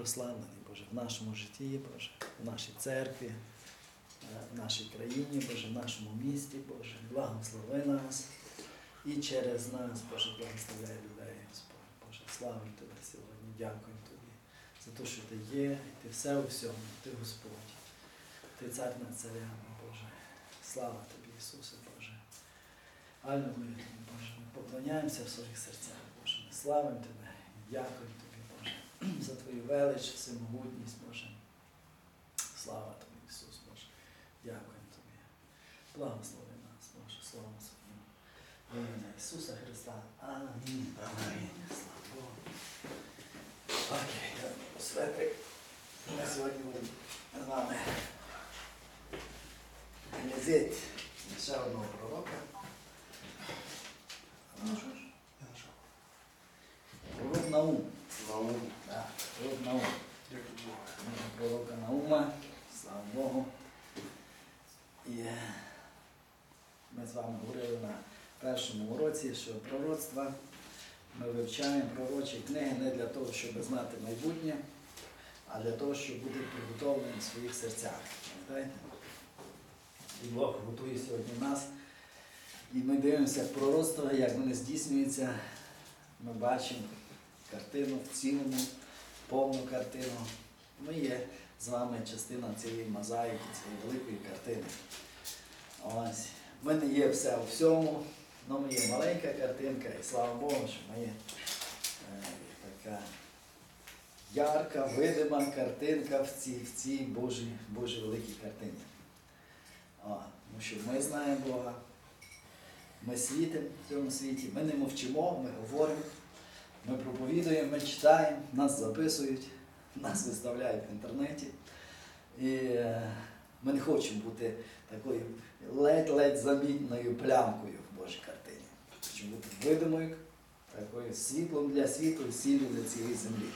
прославлений, Боже, в нашому житті, Боже, в нашій церкві, е, в нашій країні, Боже, в нашому місті, Боже, благослови нас і через нас, Боже, благословляй людей, Господь. Боже, славимо Тебе сьогодні, дякуємо Тобі за те, що Ти є, і Ти все у всьому, Ти Господь. Ти цар над царями, Боже. Слава Тобі, Ісусе, Боже. Аллилуйя, Боже. Ми поклоняємося в своїх серцях, Боже. Ми славимо Тебе дякуємо Тобі, за Твою велич, всемогутність, Боже. Слава Тобі, Ісус, Боже. Дякуємо Тобі. Благослови нас, Боже, Словом Своїм. В ім'я Ісуса Христа. Амінь. Амінь. Слава Богу. Окей, Светик. Ми сьогодні будемо з вами глядіти ще одного пророка. Пророк Наум. Наум. Да, пророк. Пророка Наума, слава Богу. І ми з вами говорили на першому уроці, що пророцтва ми вивчаємо пророчі книги не для того, щоб знати майбутнє, а для того, щоб бути приготовленим в своїх серцях. І Бог готує сьогодні нас. І ми дивимося пророцтва, як вони здійснюються. Ми бачимо картину в цілому, повну картину. Ми є з вами частина цієї мозаїки, цієї великої картини. Ось. Ми не є все у всьому, але ми є маленька картинка, і слава Богу, що ми є е, така ярка, видима картинка в цій, в цій Божій, Божій великій картині. О, тому що ми знаємо Бога, ми світимо в цьому світі, ми не мовчимо, ми говоримо, ми проповідуємо, ми читаємо, нас записують, нас виставляють в інтернеті. І е, ми не хочемо бути такою ледь-ледь замітною плямкою в Божій картині. Хочемо бути видимою, такою світлом для світу сіллю для цієї землі.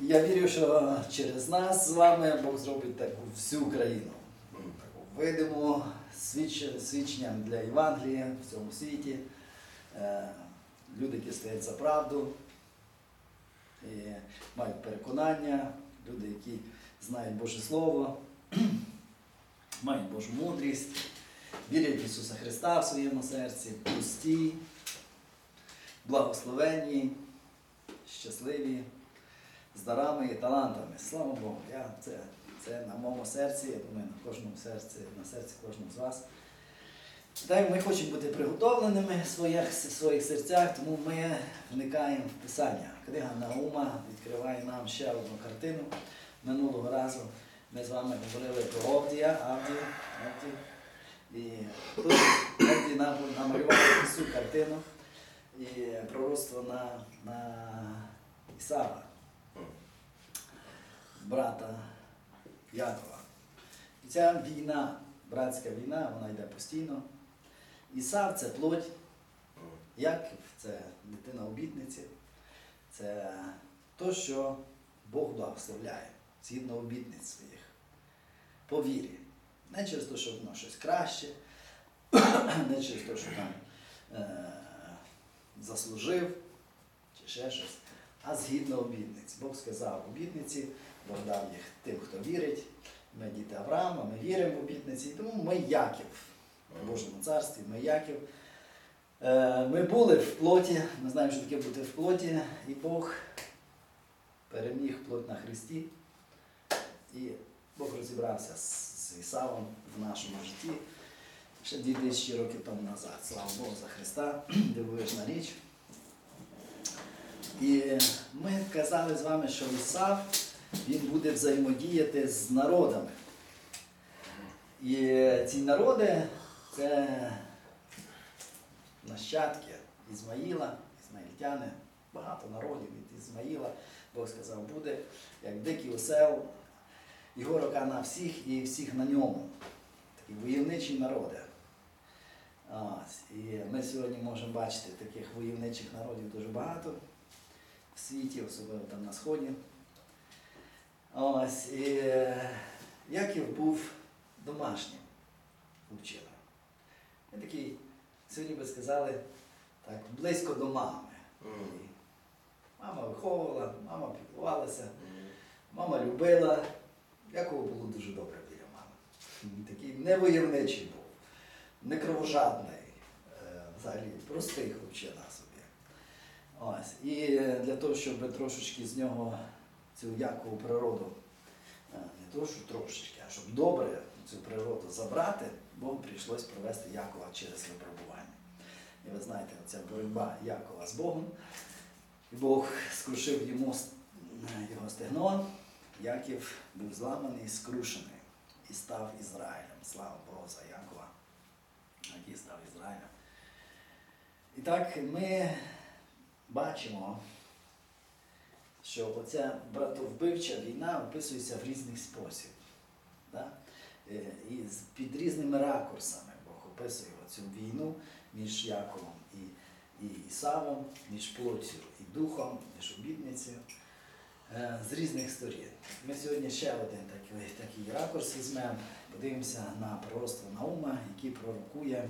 Я вірю, що через нас з вами Бог зробить таку всю країну таку видиму свідченням для Євангелія в цьому світі. Люди, які стоять за правду, і мають переконання, люди, які знають Боже Слово, мають Божу мудрість, вірять в Ісуса Христа в своєму серці, пусті, благословенні, щасливі, з дарами і талантами. Слава Богу! Я, це, це на моєму серці, я думаю, на кожному серці, на серці кожного з вас. Так, ми хочемо бути приготовленими в своїх, в своїх серцях, тому ми вникаємо в Писання. Книга Наума відкриває нам ще одну картину. Минулого разу ми з вами говорили про Овдія, Авдію, Авдію. І тут Овдій нам- намалював цю картину і пророцтво на, на Ісава, брата Якова. І ця війна, братська війна, вона йде постійно. Ісав це плоть, Яків це дитина обітниці, це то, що Бог благословляє згідно обітниць своїх. По вірі. Не через те, що воно щось краще, не через те, що там е- заслужив чи ще щось, а згідно обітниць. Бог сказав обітниці, Бог дав їх тим, хто вірить. Ми діти Авраама, ми віримо в обітниці, і тому ми Яків в Божому царстві, ми Яків. Е, Ми були в плоті, ми знаємо, що таке бути в плоті, і Бог переміг плоть на Христі. І Бог розібрався з Ісавом в нашому житті ще 2000 років тому назад. Слава Богу за Христа, дивовижна річ. І ми казали з вами, що Ісав він буде взаємодіяти з народами. І ці народи це нащадки Ізмаїла, ізмаїльтяни, багато народів від Ізмаїла. Бог сказав, буде як дикий осел, його рука на всіх і всіх на ньому. Такі войовничі народи. Ось. І ми сьогодні можемо бачити таких войовничих народів дуже багато в світі, особливо там на Сході. Ось. І е, Яків був домашнім хлопчиною. Він такий, сьогодні би сказали, так, близько до мами. І Мама виховувала, мама піклувалася, мама любила. Якого було дуже добре біля мами. Такий невойовничий був, не кровожадний, е, взагалі простий хлопчина собі. Ось. І для того, щоб трошечки з нього цю Якову природу, е, не то, що трошечки, а щоб добре цю природу забрати, Богу прийшлось провести Якова через випробування. І ви знаєте, ця боротьба Якова з Богом. І Бог скрушив йому його стегно, Яків був зламаний, скрушений і став Ізраїлем. Слава Богу за Якова, який став Ізраїлем. І так ми бачимо, що оця братовбивча війна описується в різних спосіб. Да? Е, під різними ракурсами Бог описує цю війну між Яковом і, і Ісавом, між плоттю і духом, між обітницею е, з різних сторін. Ми сьогодні ще один такий, такий ракурс візьмемо, подивимося на пророцтво Наума, який пророкує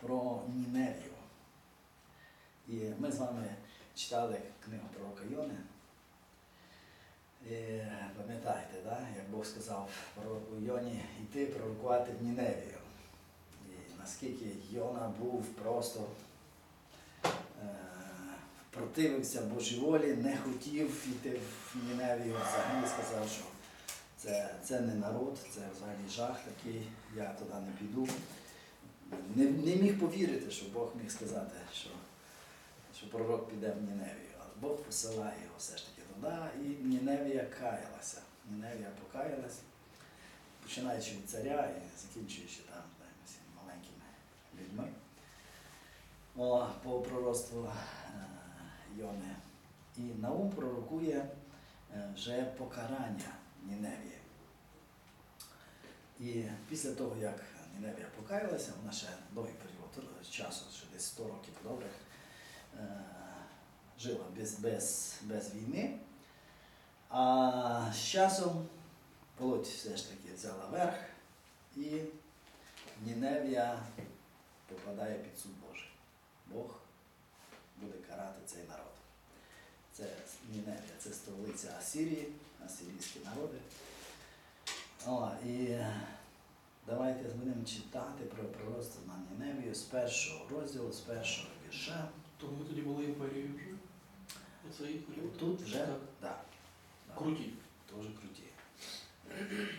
про Ніневію. І ми з вами читали книгу пророка Йони. І пам'ятаєте, да? як Бог сказав пророку Йоні йти пророкувати в Ніневію. І наскільки Йона був просто е, противився Божій волі, не хотів йти в Ніневію, взагалі сказав, що це, це не народ, це взагалі жах такий, я туди не піду. Не, не міг повірити, що Бог міг сказати, що, що пророк піде в Ніневію. Але Бог посилає його все ж таки туди, і Ніневія каялася. Ніневія покаялася, починаючи від царя і закінчуючи там знаємо, маленькими людьми. О, по пророцтву е, Йони. І Наум пророкує е, вже покарання Ніневії. І після того, як Ніневія покаялася, вона ще довгий період часу, ще десь 100 років добрих, е, жила без, без, без війни. А з часом плоть все ж таки взяла верх, і Ніневія попадає під суд Божий. Бог буде карати цей народ. Це Ніневія, це столиця Асирії, асирійські народи. О, і давайте будемо читати про пророцтво на Ніневію з першого розділу, з першого вірша. То ми тоді були імперією вже? Тут вже Так. да, Круті. вже круті.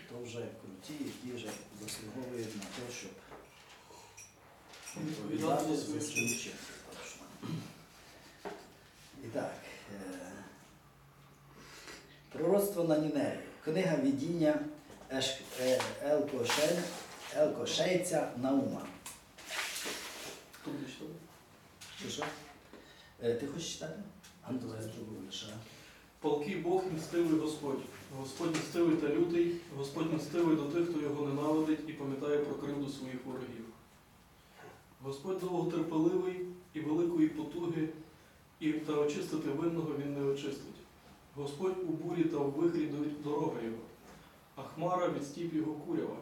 То вже круті, які вже заслуговують на те, щоб Відповідати за свої. Точно. І так. е, Пророцтво на Ніневію. Книга видіння Еш- е, Елкошейця Наума. Тут не читали? Що? Е, Ти хочеш читати? А ну давай зробимо лише. Палкий Бог мстивий Господь. Господь мстивий та лютий, Господь мстивий до тих, хто його ненавидить і пам'ятає про кривду своїх ворогів. Господь довготерпеливий і великої потуги, і та очистити винного він не очистить. Господь у бурі та в вихрі дорога його, а хмара від стіп його курява.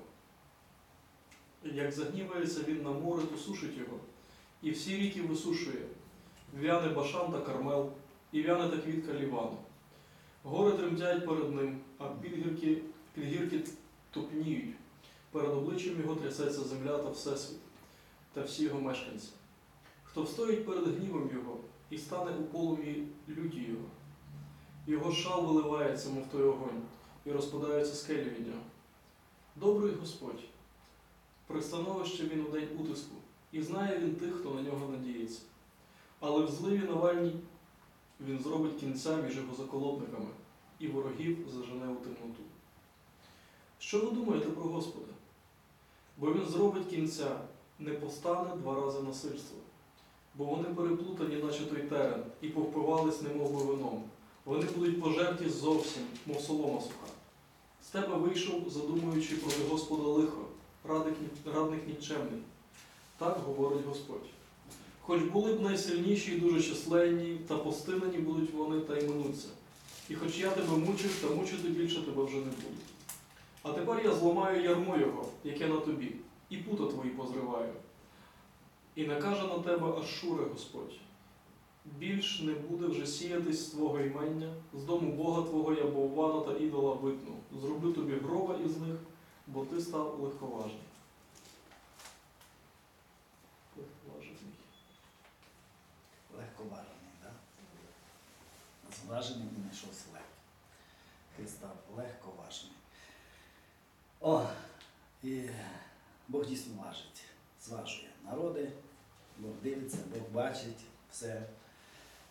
Як загнівається він на море, то сушить його, і всі ріки висушує. В'яне башан та кармел, і в'яне та квітка лівану. Гори тремтять перед ним, а підгірки, підгірки тупніють. Перед обличчям його трясеться земля та всесвіт, та всі його мешканці. Хто встоїть перед гнівом його і стане у полум'ї люті його. Його шал виливається, мов той огонь, і розпадаються скелі від нього. Добрий Господь, пристановище він у день утиску, і знає він тих, хто на нього надіється. Але в зливі Навальній він зробить кінця між його заколотниками і ворогів зажене у темноту. Що ви думаєте про Господа? Бо він зробить кінця, не постане два рази насильство, бо вони переплутані, наче той терен, і повпивались, немов би вином. Вони будуть пожерті зовсім, мов солома суха. З тебе вийшов, задумуючи проти Господа лихо, радник, нікчемний. Так говорить Господь. Хоч були б найсильніші і дуже численні, та постинені будуть вони та й минуться. І хоч я тебе мучив, та мучити більше тебе вже не буду. А тепер я зламаю ярмо його, яке на тобі, і пута твої позриваю. І накаже на тебе Ашуре Господь. Більш не буде вже сіятись з твого імення, з дому Бога твого я боввана та ідола витну. Зроблю тобі гроба із них, бо ти став легковажний. Легковажений, так? Зважений і знайшовся легко. Ти став легковажений. О, і Бог дійсно важить, зважує народи, Бог дивиться, Бог бачить все.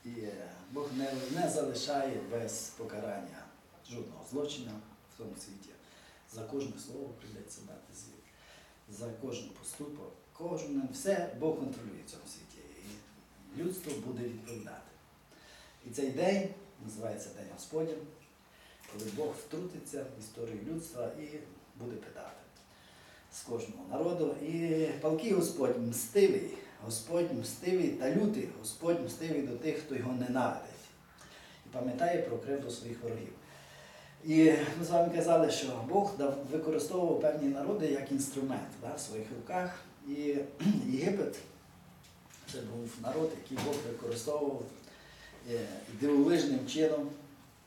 І е, Бог не, не залишає без покарання жодного злочина в тому світі. За кожне слово прийдеться дати звіт. За кожен поступок, кожен все Бог контролює в цьому світі. Людство буде відповідати. І цей день називається День Господній, коли Бог втрутиться в історію людства і буде питати з кожного народу. І палкий Господь мстивий, Господь мстивий та лютий, Господь мстивий до тих, хто його ненавидить. І пам'ятає про кривду своїх ворогів. І ми з вами казали, що Бог використовував певні народи як інструмент да, в своїх руках. І Єгипет це був народ, який Бог використовував е, дивовижним чином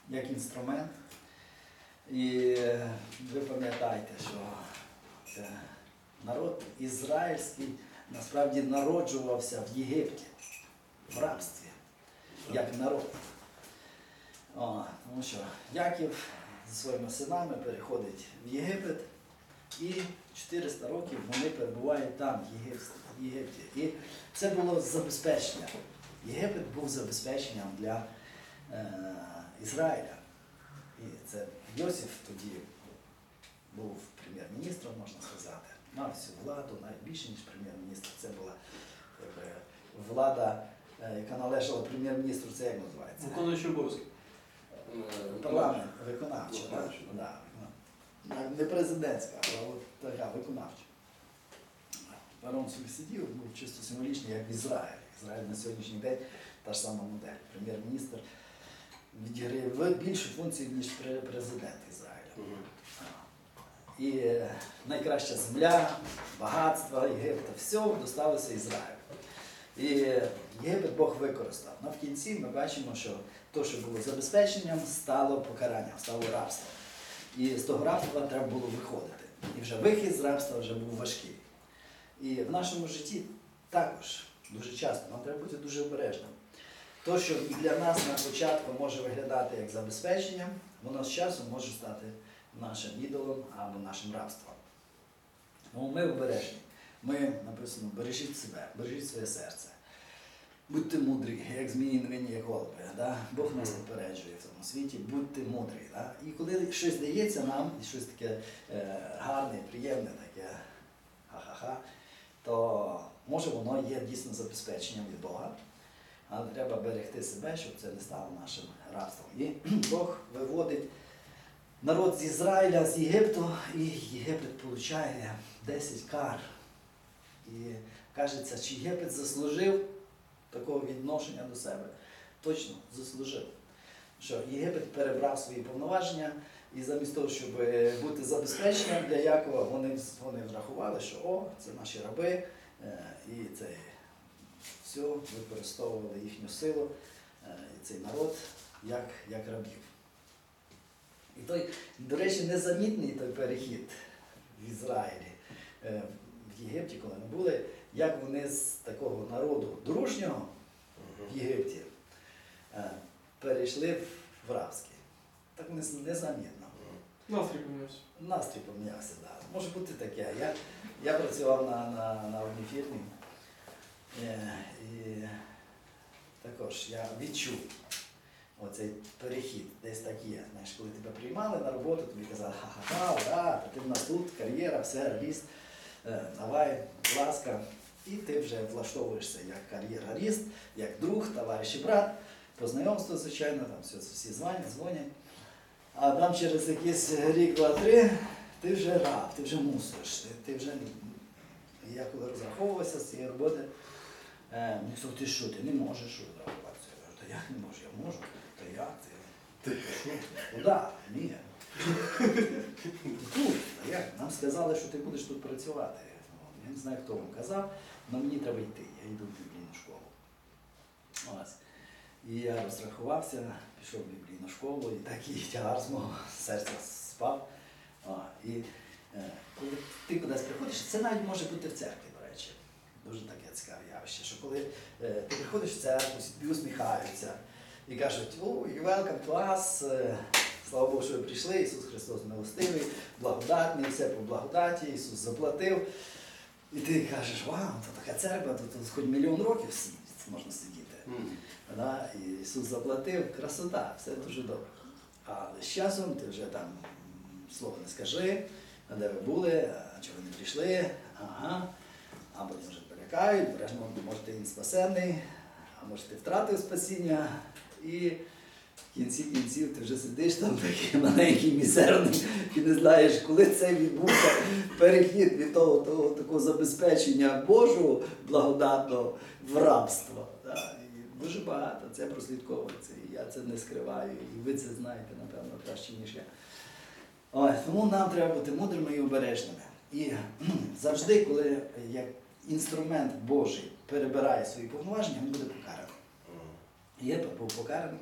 як інструмент. І е, ви пам'ятаєте, що е, народ ізраїльський насправді народжувався в Єгипті, в рабстві, як народ. О, тому що Яків зі своїми синами переходить в Єгипет, і 400 років вони перебувають там, в Єгипті. І це було забезпечення. Єгипет був забезпеченням для е, Ізраїля. І це Йосиф тоді був прем'єр-міністром, можна сказати, мав всю владу, навіть більше, ніж прем'єр-міністр. Це була якби, влада, е, яка належала прем'єр-міністру, це як називається? Виконуючий обов'язки. Парламент? Виконавча, Да, виконавча. Не президентська, а от така виконавча. Барон собі сидів, був чисто символічний, як в Ізраїлі. Ізраїль на сьогоднішній день та ж сама модель. Прем'єр-міністр відіграє більшу функцію, ніж президент Ізраїля. І е, найкраща земля, багатство Єгипта, все досталося Ізраїлю. І Єгипет Бог використав. Ну, в кінці ми бачимо, що те, що було забезпеченням, стало покаранням, стало рабством. І з того рабства треба було виходити. І вже вихід з рабства вже був важкий. І в нашому житті також дуже часто нам треба бути дуже обережним. То, що для нас на початку може виглядати як забезпечення, воно з часом може стати нашим ідолом або нашим рабством. Тому ми обережні. Ми написано, бережіть себе, бережіть своє серце. Будьте мудрі, як змії невинні, як голуби. Да? Бог нас попереджує в цьому світі, будьте мудрі. Да? І коли щось дається нам, і щось таке е, гарне, приємне, таке ха-ха-ха, то може воно є дійсно забезпеченням від Бога. Але треба берегти себе, щоб це не стало нашим рабством. І Бог виводить народ з Ізраїля, з Єгипту, і Єгипет получає 10 кар. І кажеться, чи Єгипет заслужив такого відношення до себе? Точно заслужив. Що Єгипет перебрав свої повноваження, і замість того, щоб е, бути забезпеченням для Якова, вони, вони врахували, що о, це наші раби, е, і це все використовували їхню силу, е, і цей народ як, як рабів. І той, до речі, незамітний той перехід в Ізраїлі, в Єгипті, коли ми були, як вони з такого народу дружнього в Єгипті е, перейшли в рабський. Так незамітно. Настрій помінявся. Настрій помінявся, да. Може бути таке. Я, я працював на, на, на одній фірмі. Е, і також я відчув оцей перехід, десь так є. Знаєш, коли тебе приймали на роботу, тобі казали, ха-ха-ха, ура, ти в нас тут, кар'єра, все, ріст, е, давай, будь ласка. І ти вже влаштовуєшся як кар'єра-ріст, як друг, товариш і брат, по знайомству, звичайно, там все, всі дзвонять, дзвонять. А там через якийсь рік, два-три ти вже раб, ти вже мусиш, ти, ти вже. Я коли розраховувався з цієї роботи, е, мені сказав, ти що, ти не можеш розрахуватися. Я кажу, та як не можу, я можу. Та як ти? Ти? Куди? Ні. Тут. А як? Нам сказали, що ти будеш тут працювати. Я не знаю, хто вам казав, але мені треба йти. Я йду в біблійну школу. Ось. І я розрахувався, пішов в біблійну школу, і такий тягар з мого серця спав. О, і е, коли ти кудись приходиш, це навіть може бути в церкві, до речі. Дуже таке цікаве явище, що коли е, ти приходиш в церкву, тобі усміхаються і кажуть, о, welcome to us, е, слава Богу, що ви прийшли, Ісус Христос милостивий, благодатний, все по благодаті, Ісус заплатив. І ти кажеш, вау, то така церква, тут, тут хоч мільйон років можна сидіти. Да? І Ісус заплатив, красота, все дуже добре. Але з часом ти вже там слово не скажи, а де ви були, а чого не прийшли, ага. Або ти вже перелякають, береш, може ти і не спасенний, а може ти втратив спасіння. І в кінці кінців ти вже сидиш там такий маленький, мізерний, і не знаєш, коли це відбувся перехід від того, того такого забезпечення Божого благодатного в рабство. Да? І дуже багато це прослідковується. І я це не скриваю, і ви це знаєте, напевно, краще, ніж я. Ой, тому нам треба бути мудрими і обережними. І завжди, коли як інструмент Божий перебирає свої повноваження, він буде покараний. Єгипет був покараний,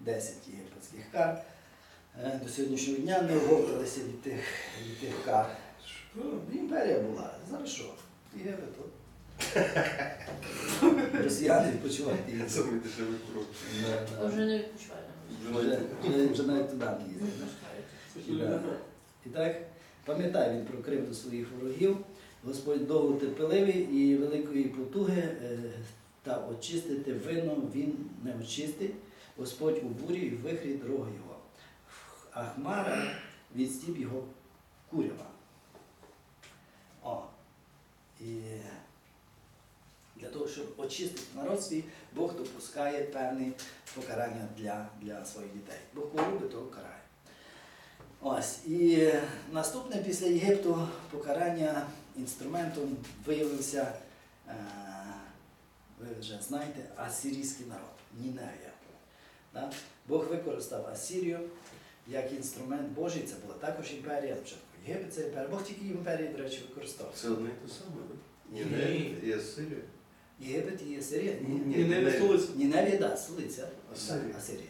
10 єгипетських кар. Е, До сьогоднішнього дня не оговталися від тих, від тих кар. Імперія була. Зараз що? Єгипет. Росіяни відпочивають. Вже не відпочиваємо. Вже, навіть туди не їздять. І так, пам'ятай він про кривду своїх ворогів, Господь довго терпеливий і великої потуги е, та очистити вино він не очистить, Господь у бурі і вихрі дорога його. А хмара від стіп його курява. О. І для того, щоб очистити народ свій, Бог допускає певні покарання для, для своїх дітей. Бог кого любить, того карає. Ось. І наступне після Єгипту покарання інструментом виявився, е, ви вже знаєте, асирійський народ, Ніневія. Да? Бог використав Асірію як інструмент Божий, це була також імперія, спочатку Єгипет це імперія. Бог тільки імперії, до речі, використовував. Це одне і те саме, так? Ні. і Асирія. Єгипет і Асирія. Ні, Ні, І не Ні. столиця. Ніневія, да, столиця. Асирія. Асирія.